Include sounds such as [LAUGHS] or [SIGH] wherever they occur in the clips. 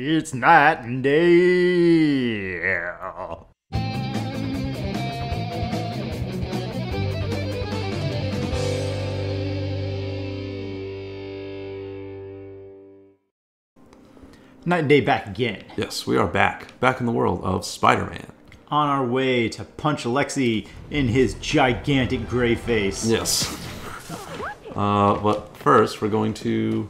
It's night and day. Night and day back again. Yes, we are back. Back in the world of Spider Man. On our way to punch Alexi in his gigantic gray face. Yes. Uh, but first, we're going to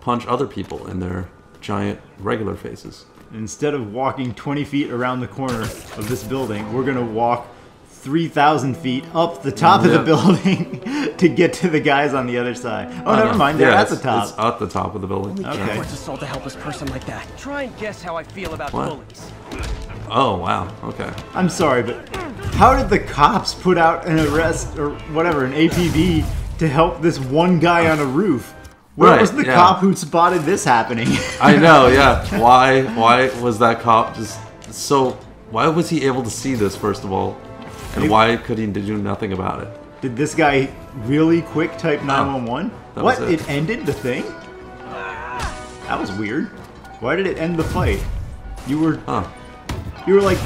punch other people in their giant regular faces. Instead of walking 20 feet around the corner of this building, we're going to walk 3,000 feet up the top of the building [LAUGHS] to get to the guys on the other side. Oh, uh, never mind. They're yeah, at the top. It's at the top of the building. Okay. What's assault a helpless person like that? Try and guess how I feel about What? bullies. Oh, wow. Okay. I'm sorry, but how did the cops put out an arrest or whatever, an APB to help this one guy on a roof? Where Right, was the yeah. cop who spotted this happening? I know, [LAUGHS] yeah. Why Why was that cop just so why was he able to see this first of all? And why could he do nothing about it? Did this guy really quick type 911? that what? it. It ended the thing? That was weird. Why did it end the fight? You were Huh. you were like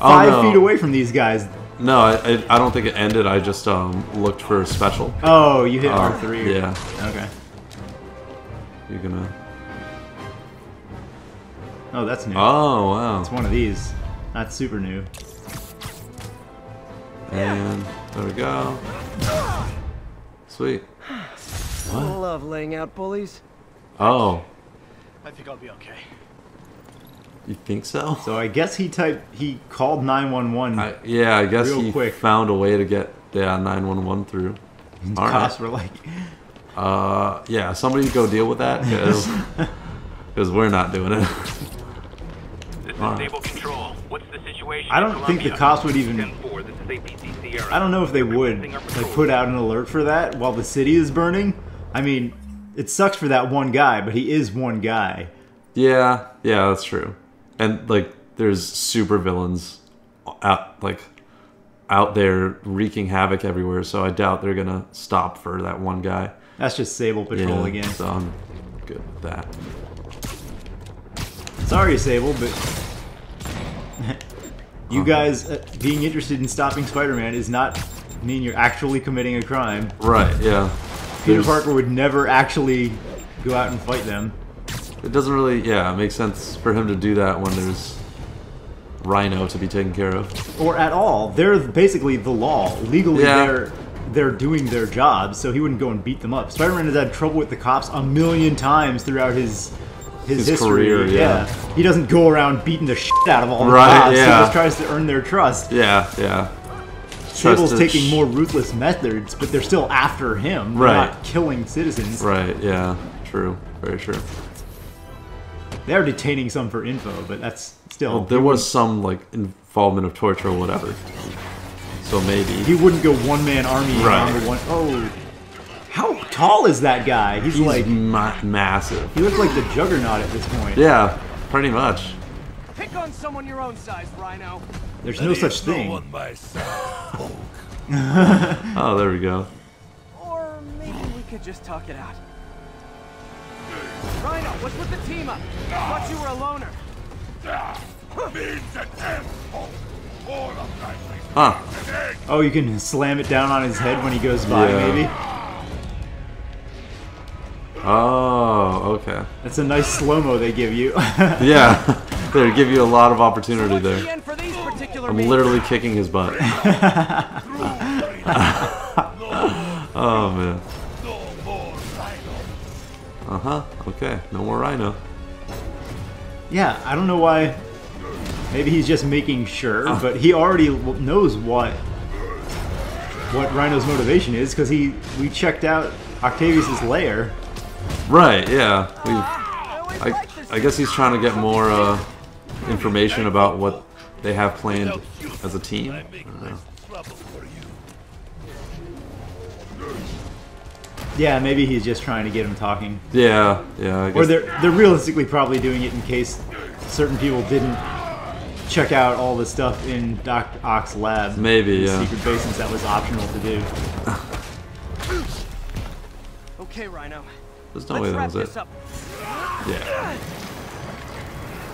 Oh, five no. feet away from these guys. No, I, I, I don't think it ended. I just um looked for a special. Oh, you hit Oh, R three. yeah. Okay. You're gonna Oh, that's new. Oh wow. It's one of these. That's super new. And there we go. Sweet. I love laying out bullies. Oh, I think I'll be okay. you think so? So I guess he typed he called 911. I, yeah, I guess Real he quick. found a way to get yeah 911 through. All Cops right. were like, Uh, yeah, somebody go deal with that because [LAUGHS] we're not doing it. This is Alright. Sable Control. What's the situation? I don't think the Columbia? cops would even- 10-4, this is APC Sierra. I don't know if they would Requesting our like put out an alert for that while the city is burning. I mean, it sucks for that one guy, but he is one guy. yeah, yeah, that's true. And like, there's super villains out like out there wreaking havoc everywhere. So I doubt they're gonna stop for that one guy. That's just Sable Patrol Yeah, again. So I'm good with that. Sorry, Sable, but [LAUGHS] you guys uh, being interested in stopping Spider-Man is not mean you're actually committing a crime. Right? Yeah. Peter There's- Parker would never actually go out and fight them. It doesn't really, yeah, it makes sense for him to do that when there's Rhino to be taken care of. or at all. They're basically the law. Legally, Yeah. they're they're doing their job, so he wouldn't go and beat them up. Spider-Man has had trouble with the cops a million times throughout his his, His history. career, yeah. he doesn't go around beating the shit out of all the Right, cops. yeah. He just tries to earn their trust. Yeah, yeah. Sable's Trust taking more ruthless methods, but they're still after him. They're Right. not killing citizens. Right, yeah. True. Very true. They're detaining some for info, but that's still. Well, there was some, like, involvement of torture or whatever. So maybe. He wouldn't go one man army Right. around the one oh How tall is that guy? He's, He's like ma- massive. he looks like the Juggernaut at this point. Yeah, pretty much. Pick on someone your own size, Rhino. There's no such thing. [LAUGHS] Oh, there we go. Or maybe we could just talk it out. Rhino, what's with the team up? I Thought you were a loner. Huh. Oh, you can slam it down on his head when he goes by, Yeah. maybe. Oh, okay. That's a nice slow mo they give you. [LAUGHS] Yeah. [LAUGHS] they give you a lot of opportunity there. end for these particular I'm literally kicking his butt. [LAUGHS] oh, man. Uh huh. Okay. No more rhino. yeah, I don't know why. Maybe he's just making sure, Ah. but he already knows what what Rhino's motivation is because he we checked out Octavius's lair. Right. Yeah. We. I I, liked this I guess he's trying to get more uh, information about what they have planned as a team. Yeah, maybe he's just trying to get him talking, Yeah. Yeah. I guess. or they're they're realistically probably doing it in case certain people didn't check out all the stuff in Doc Ock's lab. Maybe. the Yeah. secret base since that was optional to do. Okay, Rhino. There's no way Let's that was it. this up. Yeah.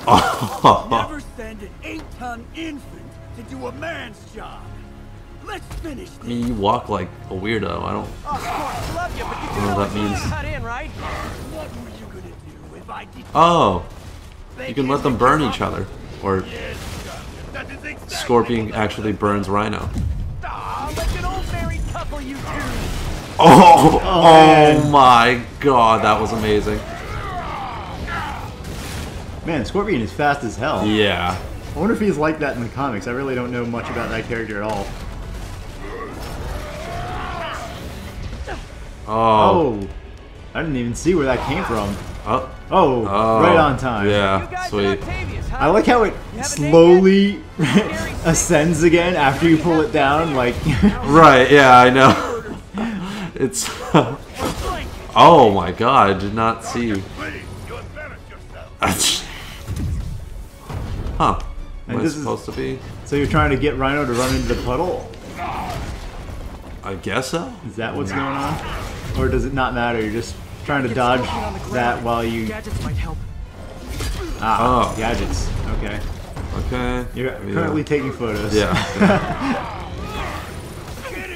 [LAUGHS] Never send an eight-ton infant to do a man's job. Let's finish I this. mean, you walk like a weirdo. I don't. Of course, love you, but you do know know what what that means. cut in, right? What were you gonna do if I did? Oh, you can let them burn each other, or That is exactly Scorpion actually burns Rhino. Aw, like an old married couple, you two. Oh, oh, oh, my god, that was amazing. Man, Scorpion is fast as hell. Yeah. I wonder if he's like that in the comics. I really don't know much about that character at all. Oh. Oh, I didn't even see where that came from. Oh. Oh, oh. right on time. Yeah. guys Sweet. And Octavius, huh? I like how it You have a name slowly [LAUGHS] ascends again after you pull it down. Like, [LAUGHS] [LAUGHS] Right. Yeah, I know. It's. oh my god! I did not see. Please, you huh. And Am I this is- supposed to be? so you're trying to get Rhino to run into the puddle? I guess so. Is that what's going on? Or does it not matter? You're just trying to Get dodge Scorpion on the ground. that while you Gadgets might help. Ah Oh. gadgets. Okay, Okay. you're Yeah. currently taking photos. Yeah.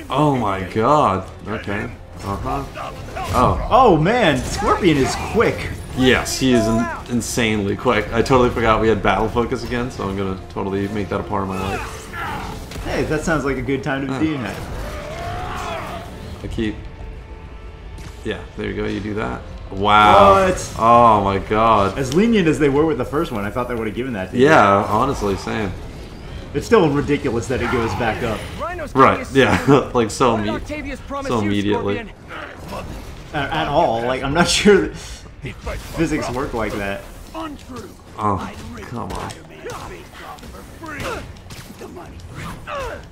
[LAUGHS] oh my god. Okay. Uh huh. Oh. Oh man, Scorpion is quick. Yes, he is in- insanely quick. I totally forgot we had battle focus again, so I'm gonna totally make that a part of my life. Hey, that sounds like a good time to be doing that. I keep. Yeah, there you go. You do that. Wow. What? Oh my god. As lenient as they were with the first one, I thought they would have given that to you. Yeah, honestly, same. It's still ridiculous that it goes back up. Right. Yeah. [LAUGHS] like so me. So immediately. Scorpion? At, at all. Like, I'm not [LAUGHS] sure that physics work like that. Untrue. Oh, come on. Spider-Man's face off for free.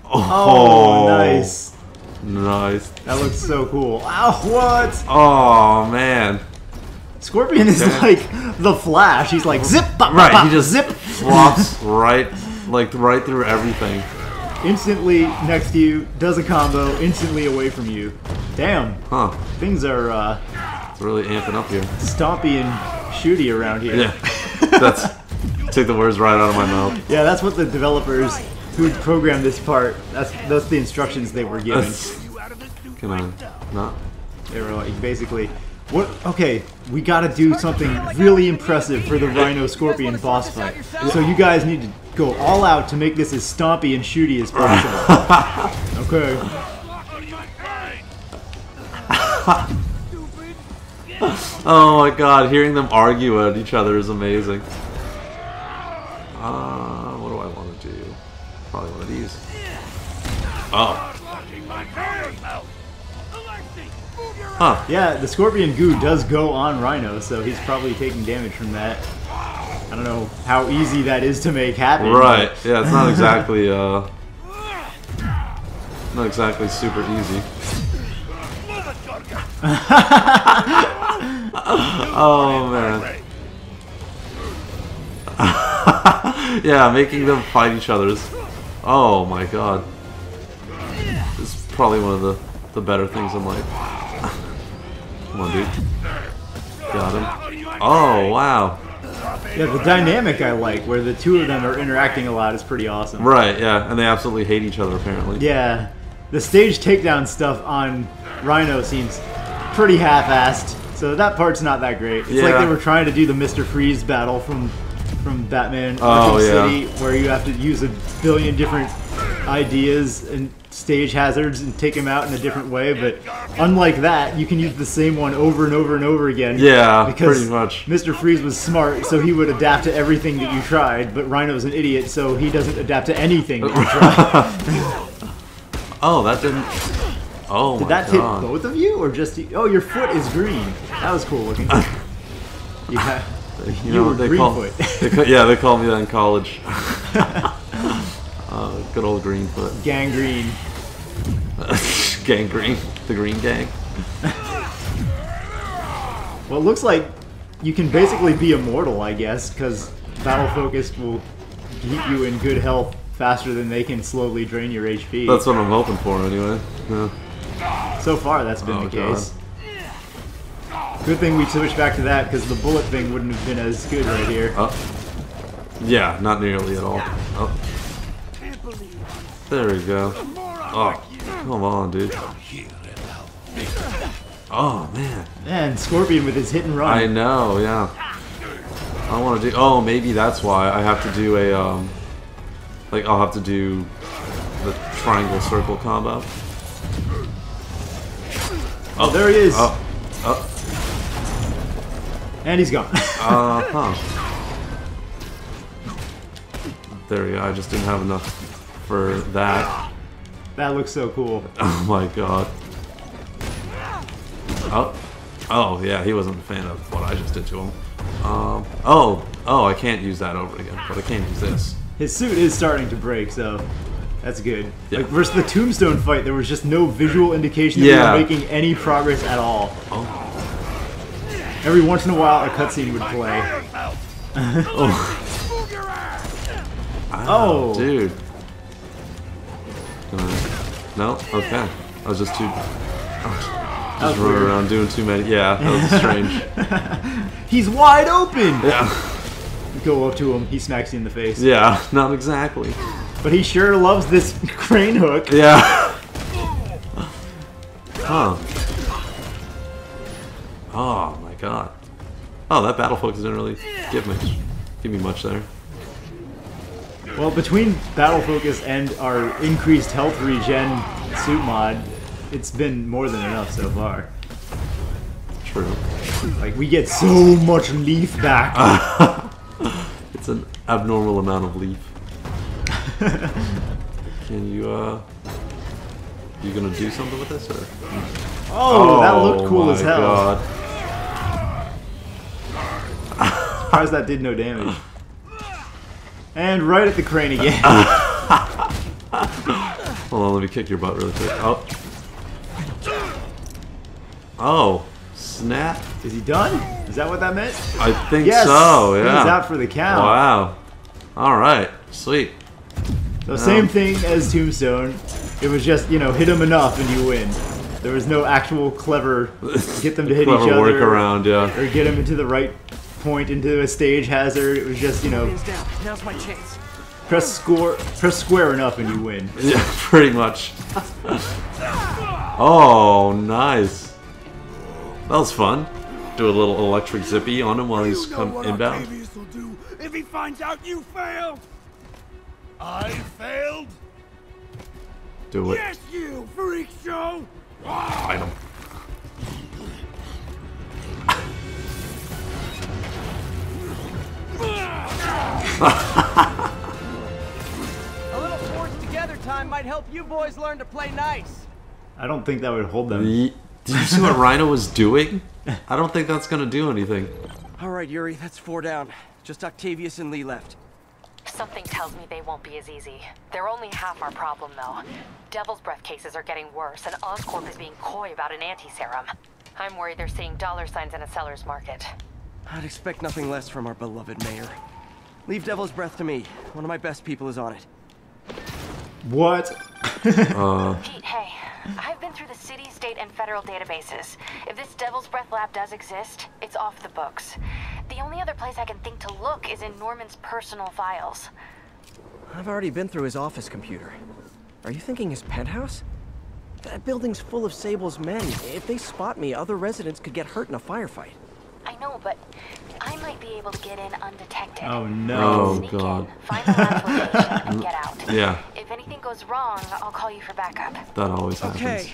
Oh. oh, nice. Nice. That looks so cool. Ow, what? Oh man. Scorpion is like the Flash. He's like zip, bop, Right. bop, He just zip. flops [LAUGHS] right, like right through everything. Instantly next to you, does a combo, instantly away from you. Damn, Huh. things are uh, It's really amping up here. stompy and shooty around here. Yeah. [LAUGHS] That's took the words right out of my mouth. Yeah, that's what the developers who programmed this part. That's that's the instructions they were given. That's. Can I not? They were like basically, what? Okay, we got to do something really impressive for the Rhino Scorpion boss fight. So you guys need to go all out to make this as stompy and shooty as possible. [LAUGHS] okay. [LAUGHS] Oh my god, hearing them argue at each other is amazing. Uh, what do I want to do? Probably one of these. Oh. Huh. Yeah, the Scorpion goo does go on Rhino, so he's probably taking damage from that. I don't know how easy that is to make happen. Right. Yeah, it's not exactly, uh... Not exactly super easy. [LAUGHS] oh, man. [LAUGHS] yeah, making them fight each other is... Oh, my God. This is probably one of the, the better things in life. Come on, dude. Got him. Oh, wow. Yeah, the dynamic I like, where the two of them are interacting a lot, is pretty awesome. Right, yeah, and they absolutely hate each other, apparently. Yeah, the stage takedown stuff on Rhino seems pretty half-assed, so that part's not that great. It's like they were trying to do the Mister Freeze battle from from Batman Oh, Arkham yeah. City, where you have to use a billion different ideas and stage hazards and take them out in a different way. But unlike that, you can use the same one over and over and over again. Yeah, because pretty much. Mr. Freeze was smart, so he would adapt to everything that you tried. But Rhino's an idiot, so he doesn't adapt to anything that you [LAUGHS] try. Oh, that didn't... Oh, Did that hit both of you, or just you? Oh, your foot is green. That was cool looking. [LAUGHS] yeah, You you know were they green call? foot. [LAUGHS] They yeah, they called me that in college. Good old Greenfoot. Gangrene. [LAUGHS] Gangrene. The Green Gang. Well, it looks like you can basically be immortal, I guess, because battle focus will keep you in good health faster than they can slowly drain your HP. That's what I'm hoping for, anyway. Yeah. so far, that's been Oh, the God. case. Good thing we switched back to that because the bullet thing wouldn't have been as good right here. Oh. Yeah, not nearly at all. Oh, there we go. Oh, come on, dude. Oh man, Man, Scorpion with his hit and run. I know. Yeah. I want to do. Oh, maybe that's why I have to do a um. Like I'll have to do the triangle circle combo. oh, there he is. Oh, oh, And he's gone. [LAUGHS] uh huh. There we go. I just didn't have enough for that. that looks so cool. [LAUGHS] Oh my god. Oh. Oh, yeah, he wasn't a fan of what I just did to him. Um, oh, oh, I can't use that over again, but I can use this. His suit is starting to break, so that's good. Yeah. Like versus the Tombstone fight, there was just no visual indication that Yeah. we were making any progress at all. Oh, Every once in a while, a cutscene would play. [LAUGHS] oh! [LAUGHS] Oh. dude. No? Okay. I was just too. Just was running weird. around doing too many. Yeah, that was strange. [LAUGHS] He's wide open. yeah, You go up to him, he smacks you in the face. yeah, not exactly. But he sure loves this [LAUGHS] crane hook. Yeah. [LAUGHS] Huh. Oh my god. Oh, that battle focus didn't really give me give me much there. Well, between battle focus and our increased health regen suit mod, it's been more than enough so far. True. Like we get so much leaf back. [LAUGHS] It's an abnormal amount of leaf. [LAUGHS] Can you uh you gonna do something with this or? Oh, that looked cool as hell. Oh god. Surprised that did no damage. And right at the crane again. [LAUGHS] Hold on, let me kick your butt really quick. Oh. Oh, snap. Is he done? Is that what that meant? I think Yes. so, yeah. He's out for the count. Wow. All right. Sweet. So same um, thing as Tombstone. It was just, you know, hit him enough and you win. There was no actual clever [LAUGHS] get them to hit Clever each other. workaround, yeah. Or get them into the right point into a stage hazard. It was just, you know, Now's my chance. press score press square enough and you win. [LAUGHS] Yeah, pretty much. oh, nice. That was fun. Do a little electric zippy on him while he's You know come inbound. Will do if he finds out you failed? I failed? Do it. Yes, you freak show! Fight him. A little forced together time might help you boys learn to play nice. I don't think that would hold them. Ye- Did you see what Rhino was doing? I don't think that's gonna do anything. All right, Yuri, that's four down. Just Octavius and Li left. Something tells me they won't be as easy. They're only half our problem, though. Devil's Breath cases are getting worse, and Oscorp is being coy about an anti-serum. I'm worried they're seeing dollar signs in a seller's market. I'd expect nothing less from our beloved mayor. Leave Devil's Breath to me. One of my best people is on it. What? [LAUGHS] Uh. Pete, hey, I've been through the city, state, and federal databases. If this Devil's Breath lab does exist, it's off the books. The only other place I can think to look is in Norman's personal files. I've already been through his office computer. Are you thinking his penthouse? That building's full of Sable's men. If they spot me, other residents could get hurt in a firefight. I know, but I might be able to get in undetected. Oh Oh, no. Sneak oh, God. in, find the lab's location, and get out. [LAUGHS] Yeah. If anything goes wrong, I'll call you for backup. That always happens. Okay.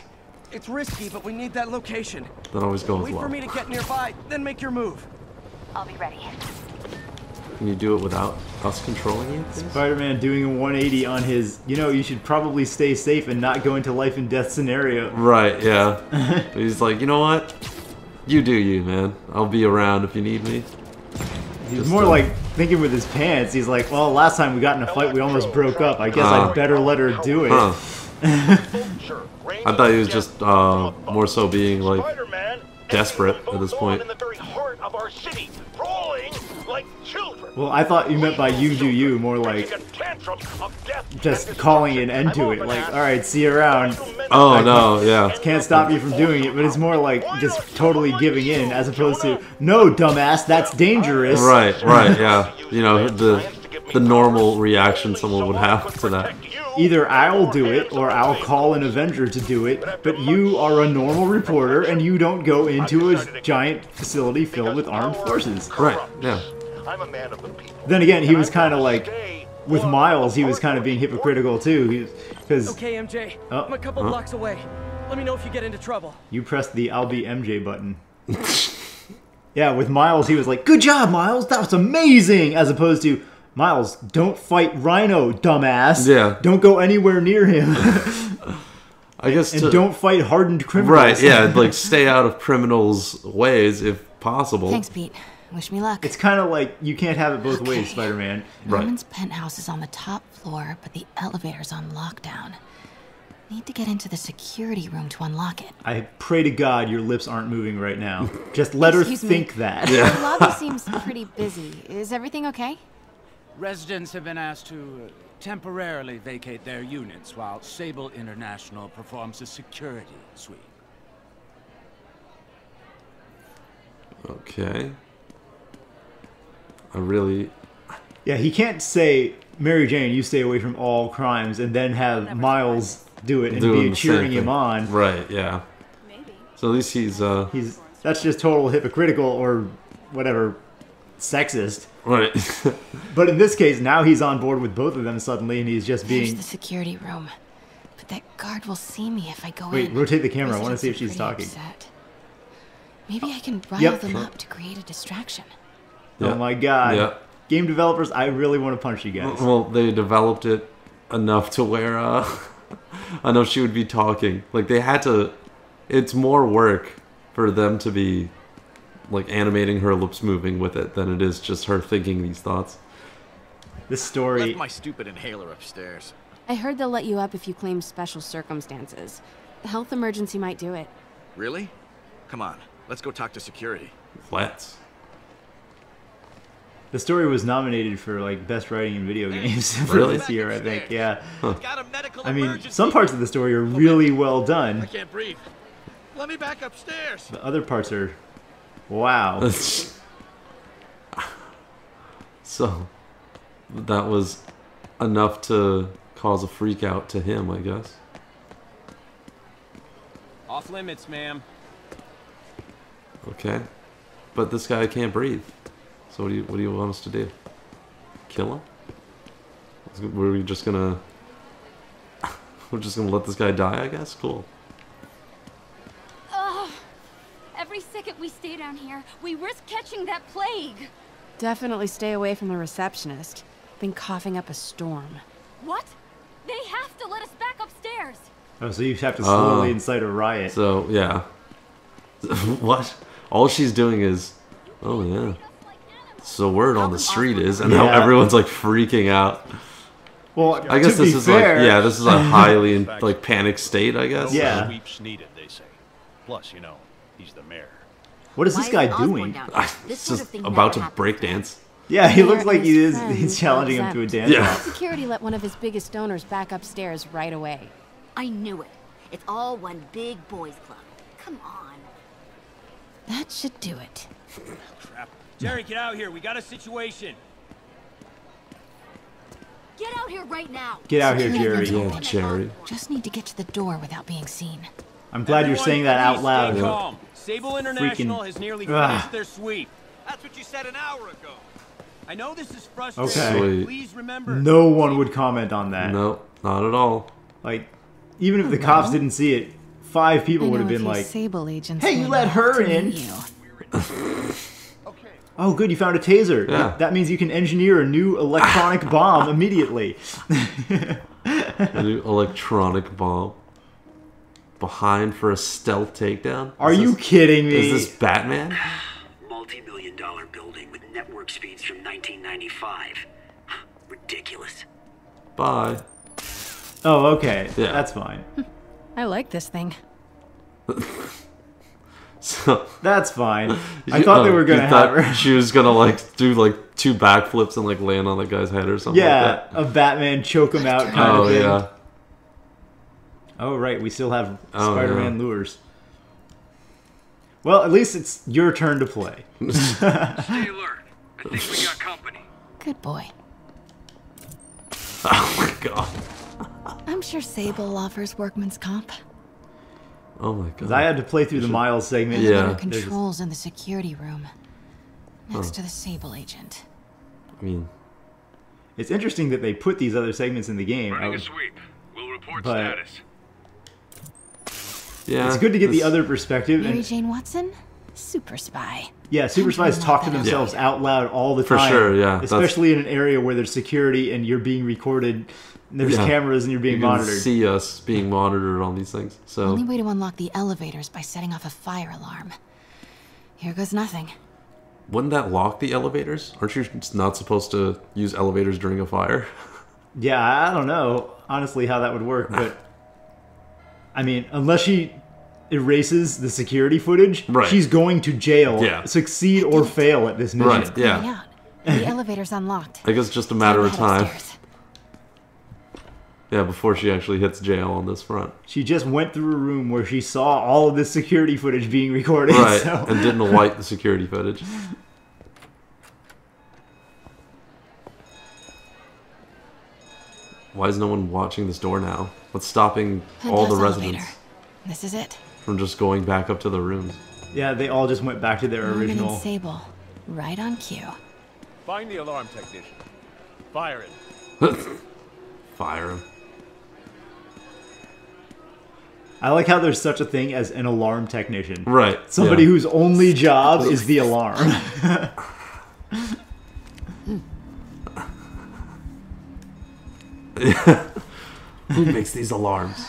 It's risky, but we need that location. That always goes Wait well. for me to get nearby, then make your move. I'll be ready. Can you do it without us controlling you? Spider-Man doing a 180 on his, you know, you should probably stay safe and not go into life and death scenario. Right, yeah. [LAUGHS] He's like, you know what? You do you, man. I'll be around if you need me. He's Just, more like thinking with his pants. He's like, well, last time we got in a fight, we almost broke up. I guess Uh. I'd better let her do it. Huh. [LAUGHS] I thought he was just uh, more so being like Spider-Man desperate and at this both point. Children. Well, I thought you meant by you do you, more like Making a tantrum of death just calling an end to it. Like, all right, see you around. asked, Oh no, yeah. Can't stop you from doing it, but it's more like just totally giving in, as opposed to, no, dumbass, that's dangerous. Right, [LAUGHS] right, yeah. You know, the the normal reaction someone would have to that. Either I'll do it or I'll call an Avenger to do it, but you are a normal reporter and you don't go into a giant facility filled with armed forces. Right, yeah. I'm a man of the people. Then again, he was kind of like, with Miles, he was kind of being hypocritical too, because Okay, MJ. Oh, I'm a couple huh? blocks away. Let me know if you get into trouble. you pressed the I'll be MJ button. [LAUGHS] yeah, with Miles, he was like, "Good job, Miles. That was amazing," as opposed to. Miles, don't fight Rhino, dumbass. Yeah. Don't go anywhere near him. [LAUGHS] I guess and to, don't fight hardened criminals. Right, yeah, like [LAUGHS] stay out of criminals' ways if possible. Thanks, Pete. Wish me luck. It's kind of like you can't have it both ways, Spider-Man. Right. Norman's penthouse is on the top floor, but the elevator's on lockdown. Need to get into the security room to unlock it. I pray to God your lips aren't moving right now. [LAUGHS] Just let her Excuse me. think that. The lobby [LAUGHS] seems pretty busy. Is everything okay? Residents have been asked to uh, temporarily vacate their units while Sable International performs a security sweep. Okay. I really. Yeah, he can't say, Mary Jane, you stay away from all crimes, and then have Miles do it and doing be cheering him on. Right, yeah. Maybe. So at least he's, uh. He's that's just total hypocritical or whatever, sexist. Right. [LAUGHS] But in this case, now he's on board with both of them suddenly, and he's just There's being. the security room. But that guard will see me if I go Wait, in. rotate the camera. I wanna see if she's talking. upset. Maybe I can rile Yep. them up to create a distraction. Oh my God. Yeah. Game developers, I really want to punch you guys. Well, they developed it enough to where uh, [LAUGHS] I know she would be talking. Like they had to. It's more work for them to be like animating her lips moving with it than it is just her thinking these thoughts. This story. Left my stupid inhaler upstairs. I heard they'll let you up if you claim special circumstances. A health emergency might do it. Really? Come on, let's go talk to security. Let's. The story was nominated for like best writing in video games [LAUGHS] for Really? this year, I think. Yeah. Huh. I mean, some parts of the story are really well done. I can't breathe. Let me back upstairs. The other parts are, wow. [LAUGHS] so that was enough to cause a freak out to him, I guess. Off limits, ma'am. Okay. But this guy can't breathe. So what do you what do you want us to do? Kill him? Were we just gonna [LAUGHS] we're just gonna let this guy die, I guess? Cool. Ugh. Every second we stay down here, we risk catching that plague. Definitely stay away from the receptionist. Been coughing up a storm. What? They have to let us back upstairs. Oh, so you have to oh. slowly Oh. incite a riot. So yeah. [LAUGHS] what? All she's doing is Oh yeah. So word on the street is and now everyone's like freaking out. Well, I guess to this be is fair- like yeah, this is a [LAUGHS] highly in, like panic state, I guess. Yeah. Sweeps needed, they say. Plus, you know, he's the mayor. What is this guy is doing? down This it's sort of just thing about to break dance. Yeah, he looks like he is. He's challenging him to a exempt. dance. Yeah. Security let one of his biggest donors back upstairs right away. I knew it. It's all one big boys club. Come on. That should do it. Crap. Jerry, get out here. We got a situation. Get out here right now. Get out here, Jerry. Yeah, Jerry. Just need to get to the door without being seen. I'm glad you're saying that out loud. Stay calm. Sable International has nearly Ugh. finished their sweep. That's what you said an hour ago. I know this is frustrating. Okay. Sweet. Please remember. No one would comment on that. No, not at all. Like, even if the cops didn't see it, five people I would have been like, Sable agents. "Hey, you let her in." you. "Oh, good, you found a taser. Yeah. That means you can engineer a new electronic [LAUGHS] bomb immediately." [LAUGHS] A new electronic bomb. Behind for a stealth takedown? Are Is you kidding me? Is this Batman? [SIGHS] Multi-million dollar building with network speeds from 1995. Ridiculous. Bye. Oh, okay. Yeah. That's fine. [LAUGHS] I like this thing. [LAUGHS] So That's fine. I you- thought they oh, were gonna you have her. She was gonna like do like two backflips and like land on the guy's head or something. Yeah, Like a Batman choke him out kind Oh of thing. yeah. Oh right, we still have Oh, Spider-Man yeah. lures. Well, at least it's your turn to play. [LAUGHS] [LAUGHS] Stay alert. I think we got company. Good boy. Oh my god. I'm sure Sable offers workman's comp. Oh my god. I had to play through the Miles segment. Elevator Yeah. There's- controls in the security room. Next Huh. to the Sable agent. I mean, It's interesting that they put these other segments in the game. Running I- a uh, sweep. We'll report But- status. Yeah, it's good to get the other perspective. Mary And Jane Watson? Super spy. Yeah, super spies talk to that. themselves out loud all the time. For sure, yeah, that's- Especially in an area where there's security and you're being recorded. And there's Yeah. cameras and you're being you can monitored. see us being monitored on these things. So Only way to unlock the elevators by setting off a fire alarm. Here goes nothing. wouldn't that lock the elevators? Aren't you not supposed to use elevators during a fire? Yeah, I don't know honestly how that would work, but I mean, unless she erases the security footage, Right. she's going to jail, Yeah. succeed or fail at this mission. Right, yeah. The [LAUGHS] elevator's unlocked. I guess it's just a matter of time. upstairs. Yeah, before she actually hits jail on this front. She just went through a room where she saw all of this security footage being recorded. Right, [LAUGHS] so- and didn't wipe the security footage. Why is no one watching this door now? What's stopping all the Penthouse residents. This is it. From just going back up to the rooms? Yeah, they all just went back to their Norman and original. Sable. Right on cue. Find the alarm technician. Fire it. [LAUGHS] Fire him. I like how there's such a thing as an alarm technician. Right, Somebody yeah. whose only job is the alarm. [LAUGHS] [LAUGHS] Who makes these alarms?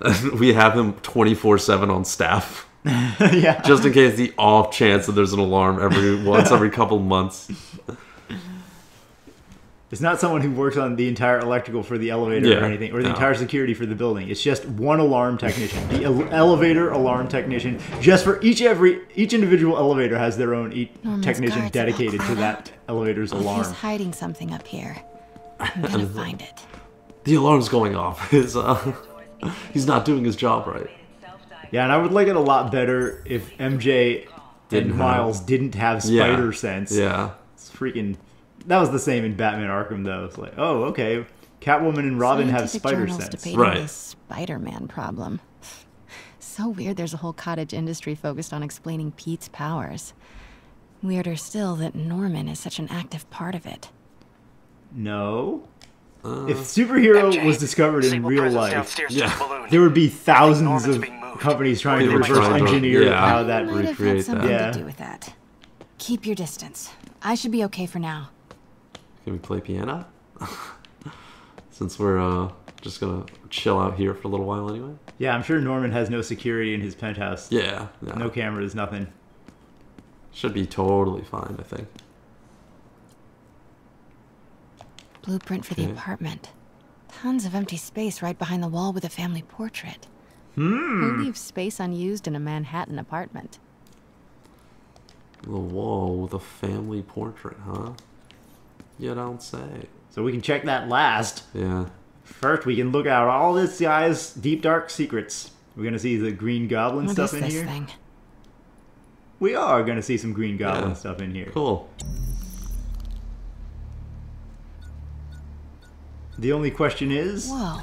[LAUGHS] we have him 24 7 on staff. [LAUGHS] yeah. Just in case the off chance that there's an alarm every [LAUGHS] once every couple months. It's not someone who works on the entire electrical for the elevator Yeah, or anything, or the no. entire security for the building. It's just one alarm technician, the ele- elevator alarm technician. Just for each every each individual elevator has their own e- Norman's technician guards dedicated to that elevator's Oh, alarm. He's hiding something up here. I'm gonna find it. The alarm's going off. His, uh, [LAUGHS] he's not doing his job right. Yeah, and I would like it a lot better if MJ Didn't and have- Miles didn't have Yeah, spider sense. yeah. It's freaking. That was the same in Batman Arkham, though. It's like, oh, okay. Catwoman and Robin have spider journals sense. debating the Spider-Man problem. [LAUGHS] So weird there's a whole cottage industry focused on explaining Pete's powers. Weirder still that Norman is such an active part of it. No. Uh, if superhero was discovered in real life, downstairs to the balloon. there would be thousands of companies trying to reverse trying to- engineer yeah, how that Might have had recreate something that. to do with that. Keep your distance. I should be okay for now. Can we play piano? [LAUGHS] Since we're uh, just gonna chill out here for a little while anyway. Yeah, I'm sure Norman has no security in his penthouse. Yeah, no. No cameras, nothing. Should be totally fine, I think. Blueprint for the Okay. apartment. Tons of empty space right behind the wall with a family portrait. Hmm. Who leaves space unused in a Manhattan apartment? The wall with a family portrait, huh? You don't say. So we can check that last. Yeah. First, we can look out all this guy's deep dark secrets. We're gonna see the Green Goblin What stuff is in this here. thing? We are gonna see some Green Goblin Yeah. stuff in here. Cool. The only question is, Whoa,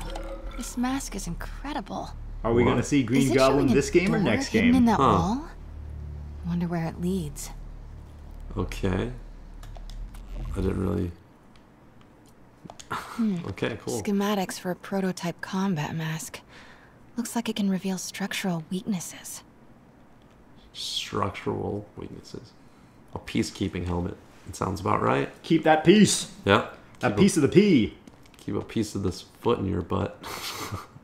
this mask is incredible. are we What? gonna see Green it Goblin showing a this game or door next hidden game? in that Huh. wall? Wonder where it leads. Okay. I didn't really. Hmm. Okay, cool. Schematics for a prototype combat mask. Looks like it can reveal structural weaknesses. Structural weaknesses. A peacekeeping helmet. It sounds about right. Keep that peace. Yeah. That Keep a- piece of the pea. Keep a piece of this foot in your butt.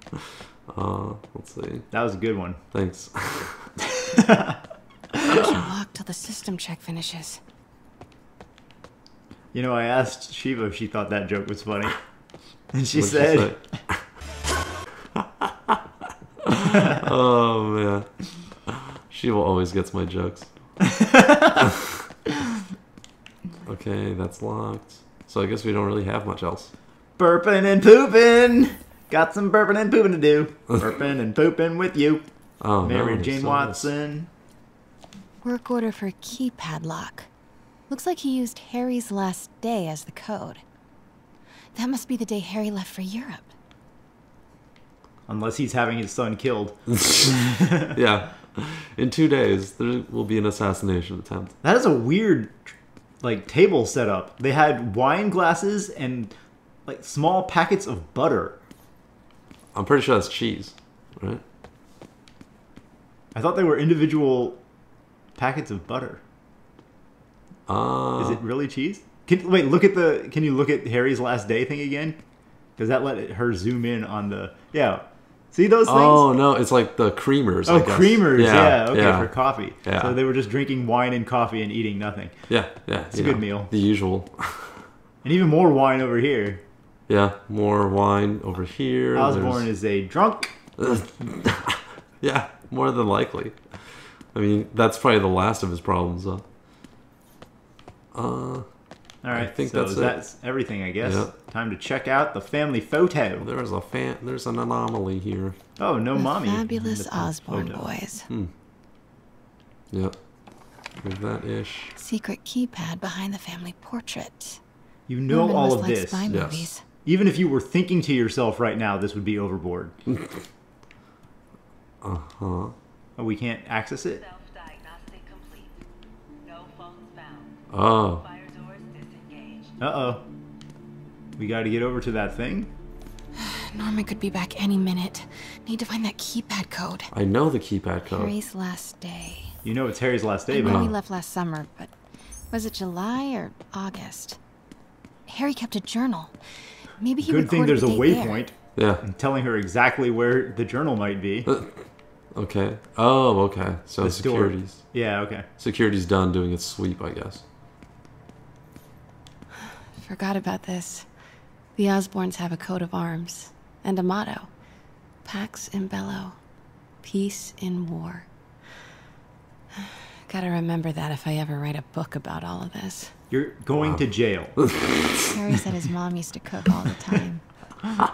[LAUGHS] uh, let's see. That was a good one. Thanks. [LAUGHS] Should walk till the system check finishes. You know, I asked Shiva if she thought that joke was funny, [LAUGHS] and she What'd said, oh man. Shiva always gets my jokes. okay, that's locked. So I guess we don't really have much else. "Burping and pooping. Got some burping and pooping to do. [LAUGHS] Burping and pooping with you, Oh, Mary no, Jane Watson." Work order for a keypad lock. Looks like he used Harry's last day as the code. That must be the day Harry left for Europe. Unless he's having his son killed. [LAUGHS] yeah. In two days, there will be an assassination attempt. That is a weird, like, table setup. They had wine glasses and, like, small packets of butter. I'm pretty sure that's cheese, right? I thought they were individual packets of butter. Uh, Is it really cheese? Can, wait, look at the. Can you look at Harry's last day thing again? Does that let her zoom in on the? Yeah. See those things? Oh no, it's like the creamers. Oh, I guess. creamers. Yeah. okay, yeah. for coffee. Yeah. So they were just drinking wine and coffee and eating nothing. Yeah, yeah. It's a good meal. The usual. And even more wine over here. Yeah, more wine over here. Osborn There's- is a drunk. [LAUGHS] yeah, more than likely. I mean, that's probably the last of his problems, though. Uh, All right. I think so that's that's everything, I guess. Yeah. Time to check out the family photo. There's a fan. There's an anomaly here. Oh, no the mommy. fabulous the Osborn photo. boys. Hmm. Yep. There's that ish. Secret keypad behind the family portrait. You know Norman all of like this. spy movies. Even if you were thinking to yourself right now, this would be overboard. [LAUGHS] Uh huh. Oh, we can't access it? Oh. Uh oh. We gotta get over to that thing? [SIGHS] Norman could be back any minute. Need to find that keypad code. I know the keypad code. Harry's last day. You know it's Harry's last day, but know he left last summer, but was it July or August? Harry kept a journal. Maybe he good thing there's a the there. waypoint. Yeah. And telling her exactly where the journal might be. Uh, okay. Oh, okay. So The store. security's. Yeah, okay. Security's done doing its sweep, I guess. Forgot about this. The Osborns have a coat of arms and a motto Pax in Bello, peace in war. Gotta remember that if I ever write a book about all of this. You're going to jail. [LAUGHS] Harry said his mom used to cook all the time. I'd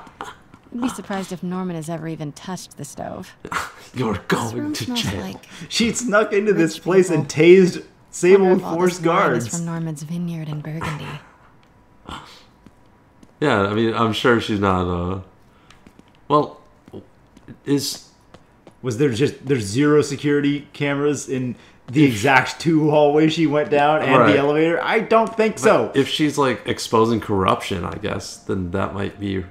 be surprised if Norman has ever even touched the stove. You're This going room to smells jail. like She snuck into this place people. and tased Wonder Sable if all Force this wine is guards. from Norman's vineyard in Burgundy. Yeah, I mean, I'm sure she's not. uh Well, is Was there just there's zero security cameras in the exact two hallways she went down and Right. the elevator? I don't think so. if she's like exposing corruption, I guess then that might be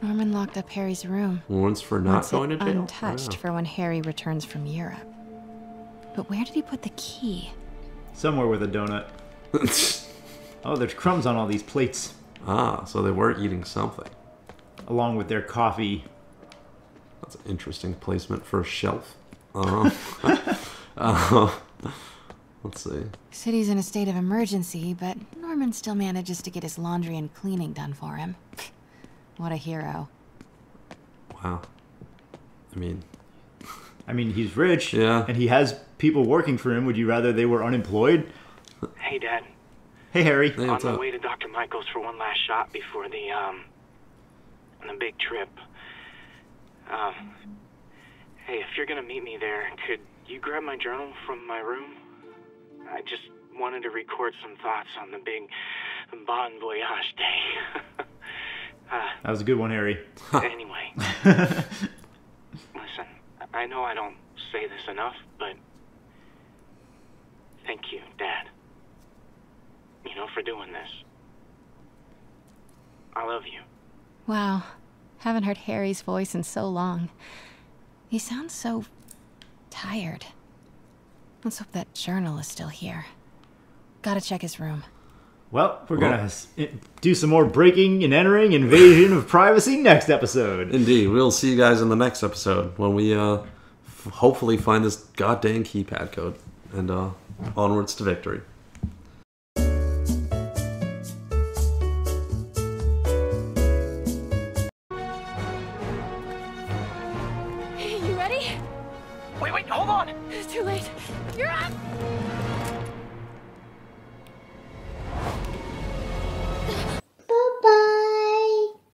Norman locked up Harry's room. warrants for not wants going it to jail. untouched for when Harry returns from Europe. But where did he put the key? Somewhere with a donut. [LAUGHS] oh, there's crumbs on all these plates, Ah, so they were eating something. along with their coffee. That's an interesting placement for a shelf. Uh, [LAUGHS] uh, [LAUGHS] let's see. City's in a state of emergency, but Norman still manages to get his laundry and cleaning done for him. [LAUGHS] What a hero. Wow. I mean, I mean, he's rich, Yeah. and he has people working for him. Would you rather they were unemployed? [LAUGHS] Hey, Dad. Hey, Harry. Hey, On my up? way to Dr. Michael's for one last shot before the, um, the big trip. Um, hey, if you're gonna meet me there, could you grab my journal from my room? I just wanted to record some thoughts on the big Bon Voyage day. [LAUGHS] uh, That was a good one, Harry. anyway, [LAUGHS] listen, I know I don't say this enough, but thank you, Dad. You know, for doing this. I love you. Wow. Haven't heard Harry's voice in so long. He sounds so tired. Let's hope that journal is still here. Gotta check his room. Well, we're gonna do some more breaking and entering, invasion of privacy next episode. Indeed, we'll see you guys in the next episode when we uh, f- hopefully find this goddamn keypad code and uh, onwards to victory.